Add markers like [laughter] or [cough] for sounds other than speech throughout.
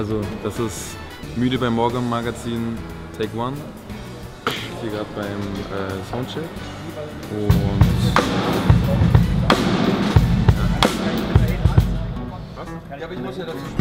Also das ist Müde beim Morgen Magazin Take One. Ich hier gerade beim äh, Soundcheck. Und Ja, aber ich muss ja dazu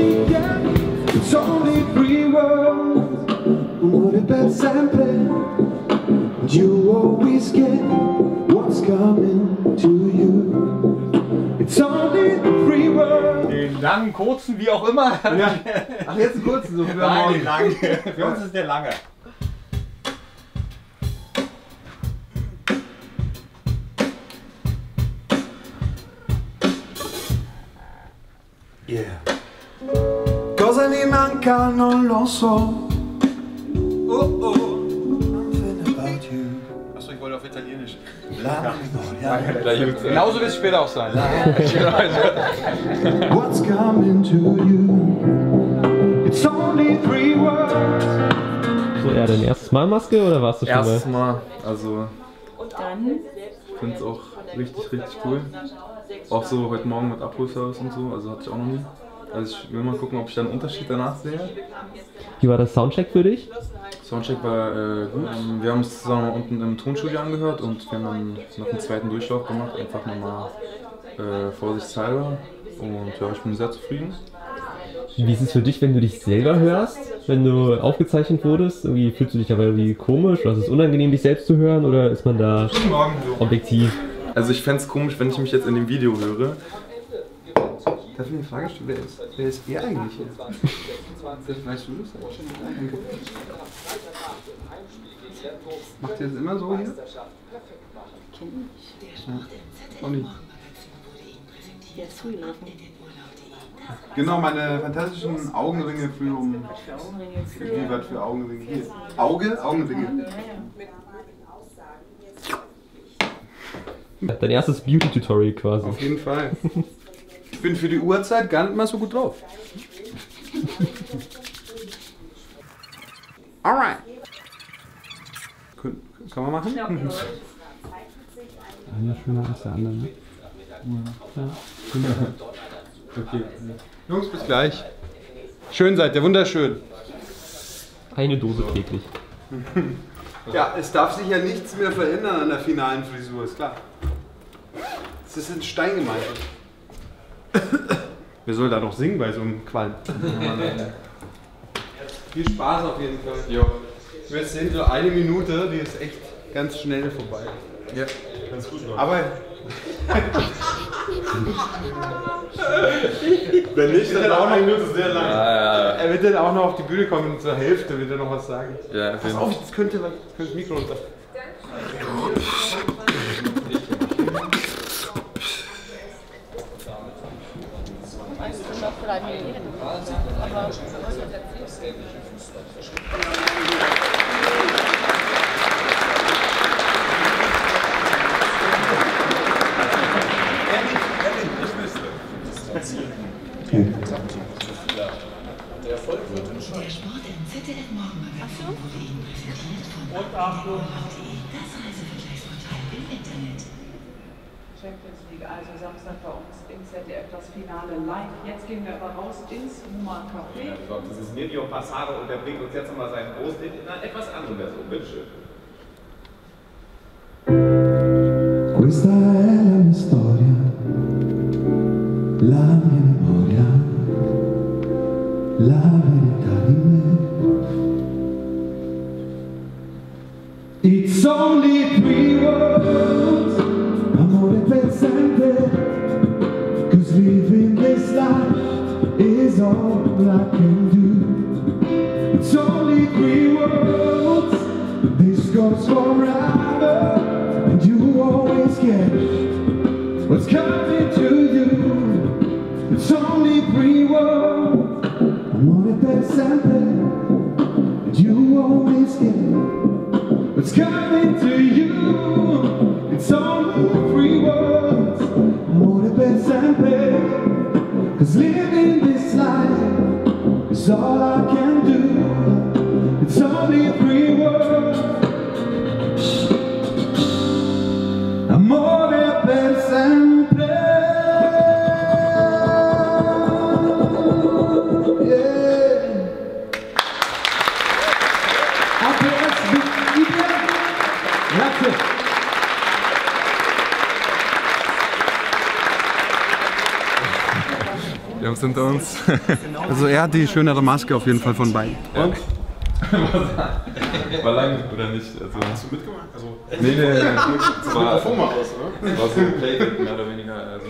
Chiama It's only three words Amore per sempre And you always get What's coming to you It's only three words Den langen, kurzen, wie auch immer. Ja. Ach, jetzt einen kurzen, so für Nein, morgen. den langen. Für uns ist der lange. Cosa mi manca non lo so Oh, oh. Nothing about you Achso, ich wollte auf Italienisch. La memoria Genauso wird es später auch sein. What's coming to you It's only three words So, ja, dein erstes Mal Maske oder warst du schon erstes mal? Mal, also Dann ich finde es auch richtig, richtig cool. Auch so heute Morgen mit Abholservice und so, also hatte ich auch noch nie. Also ich will mal gucken, ob ich da einen Unterschied danach sehe. Wie war das Soundcheck für dich? Soundcheck war äh, gut. Ähm, Wir haben es zusammen unten im Tonstudio angehört und wir haben dann noch einen zweiten Durchlauf gemacht, einfach nochmal äh, vorsichtshalber. Und ja, ich bin sehr zufrieden. Wie ist es für dich, wenn du dich selber hörst, wenn du aufgezeichnet wurdest? Irgendwie fühlst du dich aber irgendwie komisch oder ist es unangenehm, dich selbst zu hören oder ist man da Morgen objektiv? Also ich fände es komisch, wenn ich mich jetzt in dem Video höre. Darf ich eine Frage stellen? Wer ist, wer ist er eigentlich hier? Das weißt du das? Danke. Macht ihr das immer so hier? Ja. Auch nicht. Genau, meine fantastischen Augenringe für um. Wie was für Augenringe hier? Auge? Augenringe. Dein erstes Beauty-Tutorial quasi. Auf jeden Fall. [laughs] Ich bin für die Uhrzeit gar nicht mal so gut drauf. Alright. Können- Kann man machen? [laughs] Einer schöner als der andere, ne? Okay. Jungs, bis gleich. Schön seid ihr, wunderschön. Eine Dose täglich. [laughs] Ja, es darf sich ja nichts mehr verändern an der finalen Frisur, ist klar. Es ist in Stein gemeißelt. Wer soll da noch singen bei so einem Qualm? Viel Spaß auf jeden Fall. Jo. Wir sehen so eine Minute, die ist echt ganz schnell vorbei. Ja. Aber. [laughs] Wenn nicht, dann auch noch eine Minute sehr lang. Er wird dann auch noch auf die Bühne kommen und zur Hälfte wird er noch was sagen. Ja, Pass auf, das könnte, was- könnte das Mikro runter. Der Sport im ZDF Morgenmagazin wurde Ihnen präsentiert von Morgen.de, das Champions League, also Samstag bei uns im ZDF das Finale live. Jetzt gehen wir aber raus ins Numa Café. Dieses Medio Passado und der bringt uns jetzt nochmal seinen Groß in einer etwas anderen Version. Bitteschön. Questa è la mia storia, la mia memoria, la verità di me. All I can do. It's only three words, this goes forever, and you always get what's coming to you. It's only three words, amore per sempre, and you always get What's coming to you? It's only three words. Amore per sempre. Cause all I can do. It's only three words. Amore per sempre. Yeah. Wir haben es hinter uns. [laughs] Also er hat die schönere Maske auf jeden Fall von beiden. Und? War lang oder nicht? Also, Hast du mitgemacht? Also, nee, nee, nee. [laughs] Es war, Mikrofon mal aus, oder? war so ein Play, mehr oder weniger. Also,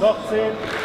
Noch 10.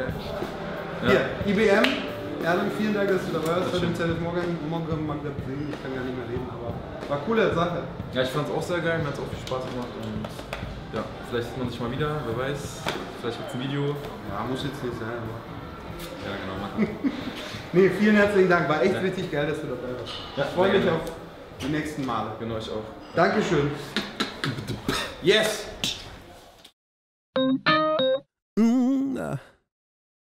Geil. Hier, IBM. Erling, vielen Dank, dass du dabei warst bei dem ZF Morgen, Morgen Magazin. Ich kann gar nicht mehr reden, aber war coole Sache. ja, ich fand es auch sehr geil, mir hat es auch viel Spaß gemacht. Und ja, vielleicht sieht man sich mal wieder, wer weiß. Vielleicht gibt es ein Video. Ja, muss jetzt nicht sein, aber. Ja, genau, machen. [laughs] Nee, vielen herzlichen Dank. War echt richtig geil, dass du dabei warst. Ja, ich freue mich gerne. auf die nächsten Male. Genau, ich auch. Dankeschön. Yes!